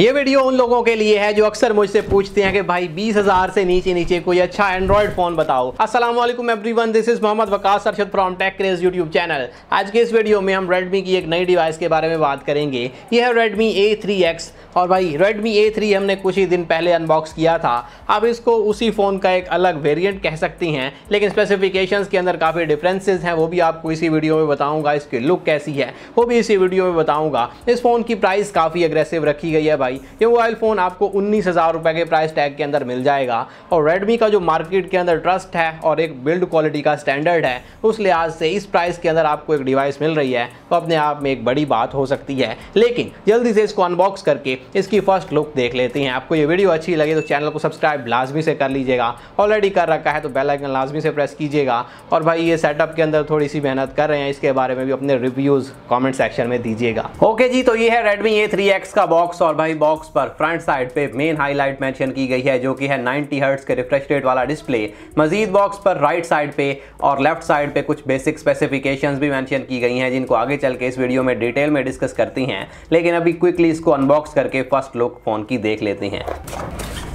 ये वीडियो उन लोगों के लिए है जो अक्सर मुझसे पूछते हैं कि भाई, बीस हज़ार से नीचे नीचे कोई अच्छा एंड्रॉइड फ़ोन बताओ। वालेकुम everyone this is Mohammad Waqas Arshad from Tech Craze YouTube channel आज के इस वीडियो में हम रेडमी की एक नई डिवाइस के बारे में बात करेंगे। यह है रेडमी ए और भाई रेडमी ए हमने कुछ ही दिन पहले अनबॉक्स किया था। अब इसको उसी फ़ोन का एक अलग वेरियंट कह सकती हैं, लेकिन स्पेसिफिकेशन के अंदर काफ़ी डिफरेंसेस हैं, वो भी आपको इसी वीडियो में बताऊँगा, इसकी लुक कैसी है, वो भी इसी वीडियो में बताऊँगा। इस फ़ोन की प्राइस काफ़ी अग्रेसिव रखी गई है भाई। ये मोबाइल फ़ोन आपको उन्नीस हज़ार रुपये के प्राइस टैग के अंदर मिल जाएगा। और रेडमी का जो मार्केट के अंदर ट्रस्ट है और एक बिल्ड क्वालिटी का स्टैंडर्ड है, उस लिहाज से इस प्राइस के अंदर आपको एक डिवाइस मिल रही है तो अपने आप में एक बड़ी बात हो सकती है। लेकिन जल्दी से इसको अनबॉक्स करके इसकी फ़र्स्ट लुक देख लेते हैं। आपको ये वीडियो अच्छी लगे तो चैनल को सब्सक्राइब लाजमी से कर लीजिएगा। ऑलरेडी कर रखा है तो बेल आइकन लाजमी से प्रेस कीजिएगा। और भाई, ये सेटअप के अंदर थोड़ी सी मेहनत कर रहे हैं, इसके बारे में भी अपने रिव्यूज़ कमेंट सेक्शन में दीजिएगा। ओके जी तो ये है थ्री एक्स का बॉक्स और भाई बॉक्स पर फ्रंट साइड पे मेन हाईलाइट मेंशन की गई है, जो कि है 90 हर्ट्ज के रिफ्रेश रेट वाला डिस्प्ले मजीद बॉक्स पर राइट साइड पे और लेफ़्ट साइड पे कुछ बेसिक स्पेसिफिकेशंस भी मेंशन की गई हैं, जिनको आगे चल के इस वीडियो में डिटेल में डिस्कस करती हैं। लेकिन अभी क्विकली इसको अनबॉक्स करके फ़र्स्ट लुक फ़ोन की देख लेते हैं।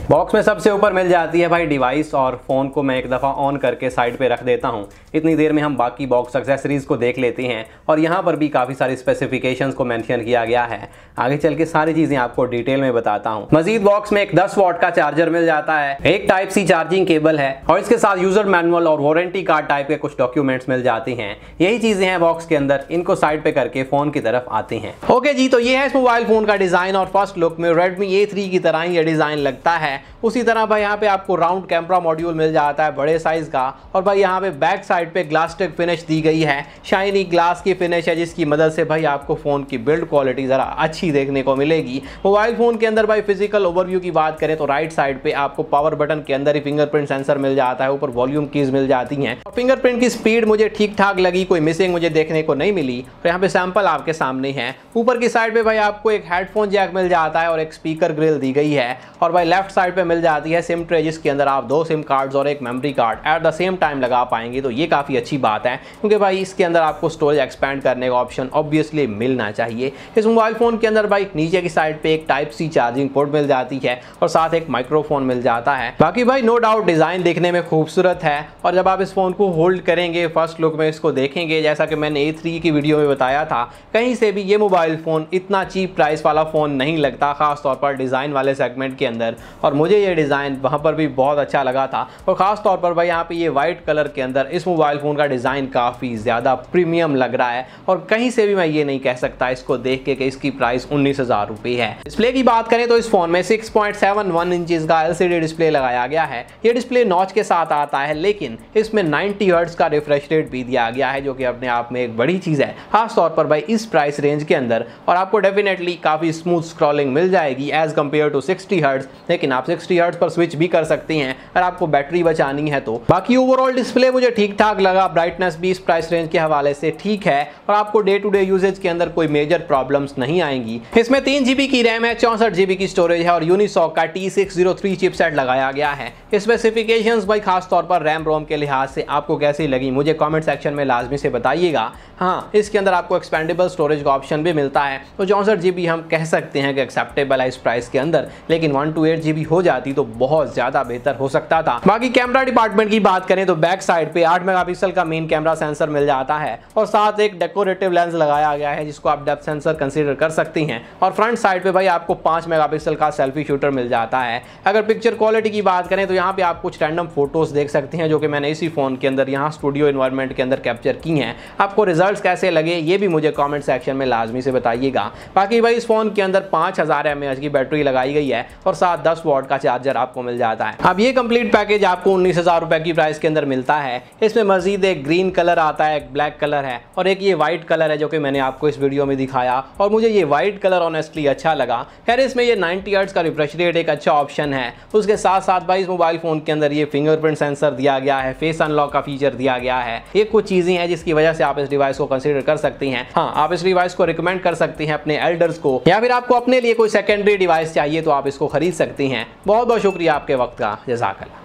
बॉक्स में सबसे ऊपर मिल जाती है भाई डिवाइस और फ़ोन को मैं एक दफ़ा ऑन करके साइड पे रख देता हूँ। इतनी देर में हम बाकी बॉक्स एक्सेसरीज़ को देख लेते हैं और यहाँ पर भी काफ़ी सारी स्पेसिफिकेशंस को मेंशन किया गया है। आगे चल के सारी चीज़ें आपको डिटेल में बताता हूँ। मजीद बॉक्स में एक दस वॉट का चार्जर मिल जाता है। एक टाइप सी चार्जिंग केबल है और इसके साथ यूज़र मैनुअल और वारंटी कार्ड टाइप के कुछ डॉक्यूमेंट्स मिल जाते हैं। यही चीज़ें हैं बॉक्स के अंदर। इनको साइड पे करके फ़ोन की तरफ़ आती हैं। ओके जी तो ये है इस मोबाइल फ़ोन का डिज़ाइन और फ़र्स्ट लुक में रेडमी ए की तरह ही ये डिज़ाइन लगता है। there उसी तरह भाई, यहाँ पे आपको राउंड कैमरा मॉड्यूल मिल जाता है बड़े साइज़ का। और भाई, यहाँ पे बैक साइड पे ग्लास टेक फिनिश दी गई है। शाइनी ग्लास की फिनिश है, जिसकी मदद से भाई आपको फ़ोन की बिल्ड क्वालिटी ज़रा अच्छी देखने को मिलेगी। मोबाइल फ़ोन के अंदर भाई फ़िज़िकल ओवरव्यू की बात करें तो राइट साइड पे आपको पावर बटन के अंदर ही फिंगरप्रिंट सेंसर मिल जाता है। ऊपर वॉल्यूम कीज मिल जाती हैं। और फिंगरप्रिंट की स्पीड मुझे ठीक ठाक लगी, कोई मिसिंग मुझे देखने को नहीं मिली। और यहाँ पे सैंपल आपके सामने है। ऊपर की साइड पे भाई, आपको एक हेडफोन जैक मिल जाता है और एक स्पीकर ग्रिल दी गई है। और भाई लेफ़्ट साइड पे मिल जाती है सिम ट्रे जिसके अंदर। आप दो सिम कार्ड्स और एक memory card at the same time लगा पाएँगे तो ये काफ़ी अच्छी बात है, क्योंकि भाई इसके अंदर आपको स्टोरेज एक्सपैंड करने का ऑप्शन ऑब्वियसली मिलना चाहिए। इस मोबाइल फ़ोन के अंदर भाई नीचे की साइड पे एक टाइप सी चार्जिंग पोर्ट मिल जाती है और साथ एक माइक्रोफोन मिल जाता है। बाकी भाई नो डाउट डिज़ाइन देखने में खूबसूरत है, और जब आप इस फ़ोन को होल्ड करेंगे फ़र्स्ट लुक में इसको देखेंगे, जैसा कि मैंने ए की वीडियो में बताया था, कहीं से भी ये मोबाइल फ़ोन इतना चीप प्राइस वाला फ़ोन नहीं लगता, खासतौर पर डिज़ाइन वाले सेगमेंट के अंदर। और मुझे ये डिज़ाइन वहाँ पर भी बहुत अच्छा लगा था। और ख़ास तौर पर भाई यहाँ पे ये वाइट कलर के अंदर इस मोबाइल फ़ोन का डिज़ाइन काफ़ी ज़्यादा प्रीमियम लग रहा है। और कहीं से भी मैं ये नहीं कह सकता इसको देख के कि इसकी प्राइस उन्नीस हज़ार रुपये है। डिस्प्ले की बात करें तो इस फ़ोन में six point seven one inches का एलसीडी डिस्प्ले लगाया गया है। ये डिस्प्ले नॉच के साथ आता है, लेकिन इसमें नाइनटी हर्ट्स का रिफ्रेश रेट भी दिया गया है, जो कि अपने आप में एक बड़ी चीज़ है। खास तौर पर भाई इस प्राइस रेंज के अंदर और आपको डेफिनेटली काफ़ी स्मूथ स्क्रॉलिंग मिल जाएगी as compared to sixty hertz लेकिन आप सिक्सटी हर्ट्स पर स्विच भी कर सकते हैं, अगर आपको बैटरी बचानी है तो। बाकी ओवरऑल डिस्प्ले मुझे ठीक ठाक लगा ब्राइटनेस भी इस प्राइस रेंज के हवाले से ठीक है, और आपको डे टू डे यूजेज के अंदर कोई मेजर प्रॉब्लम्स नहीं आएँगी। इसमें तीन जीबी की रैम है, चौसठ जीबी की स्टोरेज है, और यूनिसॉक का T six zero three chipset लगाया गया है। स्पेसिफिकेशन भाई खास तौर पर रैम रोम के लिहाज से आपको कैसी लगी, मुझे कॉमेंट सेक्शन में लाजमी से बताइएगा। हाँ इसके अंदर आपको एक्सपेंडेबल स्टोरेज का ऑप्शन भी मिलता है तो चौंसठ हम कह सकते हैं कि एक्सेप्टेबल है इस प्राइस के अंदर, लेकिन वन टू एट जीबी हो जाती तो बहुत ज़्यादा बेहतर हो सकता था। बाकी कैमरा डिपार्टमेंट की बात करें तो बैक साइड पे 8 मेगापिक्सल का मेन कैमरा सेंसर मिल जाता है और साथ एक डेकोरेटिव लेंस लगाया गया है, जिसको आप डेप्थ सेंसर कंसीडर कर सकती हैं। और फ्रंट साइड पे भाई आपको 5 मेगापिक्सल का सेल्फी शूटर मिल जाता है। अगर पिक्चर क्वालिटी की बात करें तो यहाँ पे आप कुछ रैंडम फ़ोटोज़ देख सकते हैं, जो कि मैंने इसी फ़ोन के अंदर, यहाँ स्टूडियो इन्वायरमेंट के अंदर कैप्चर की हैं। आपको रिज़ल्ट कैसे लगे, ये भी मुझे कॉमेंट सेक्शन में लाजमी से बताइएगा। बाकी भाई इस फ़ोन के अंदर पाँच हज़ार की बैटरी लगाई गई है और साथ दस वॉट का चार्जर आपको मिल जाता है। अब ये कंप्लीट पैकेज आपको उन्नीस रुपए की प्राइस के अंदर मिलता है। इसमें मजीद एक ग्रीन कलर आता है, एक ब्लैक कलर है और एक ये व्हाइट कलर है जो कि मैंने आपको इस वीडियो में दिखाया और मुझे ये व्हाइट कलर ऑनेस्टली अच्छा लगा। खैर, इसमें ये 90 हर्ट्ज का रिफ्रेश रेट एक अच्छा ऑप्शन है। उसके साथ साथ भाई, इस मोबाइल फ़ोन के अंदर ये फिंगरप्रिंट सेंसर दिया गया है फेस अनलॉक का फीचर दिया गया है। ये कुछ चीज़ें हैं जिसकी वजह से आप इस डिवाइस को कंसिडर कर सकती हैं। हाँ आप इस डिवाइस को रिकमेंड कर सकती हैं अपने एल्डर्स को या फिर आपको अपने लिए कोई सेकेंडरी डिवाइस चाहिए तो आप इसको खरीद सकती हैं। बहुत बहुत शुक्रिया आपके वक्त का जजाकल्ला।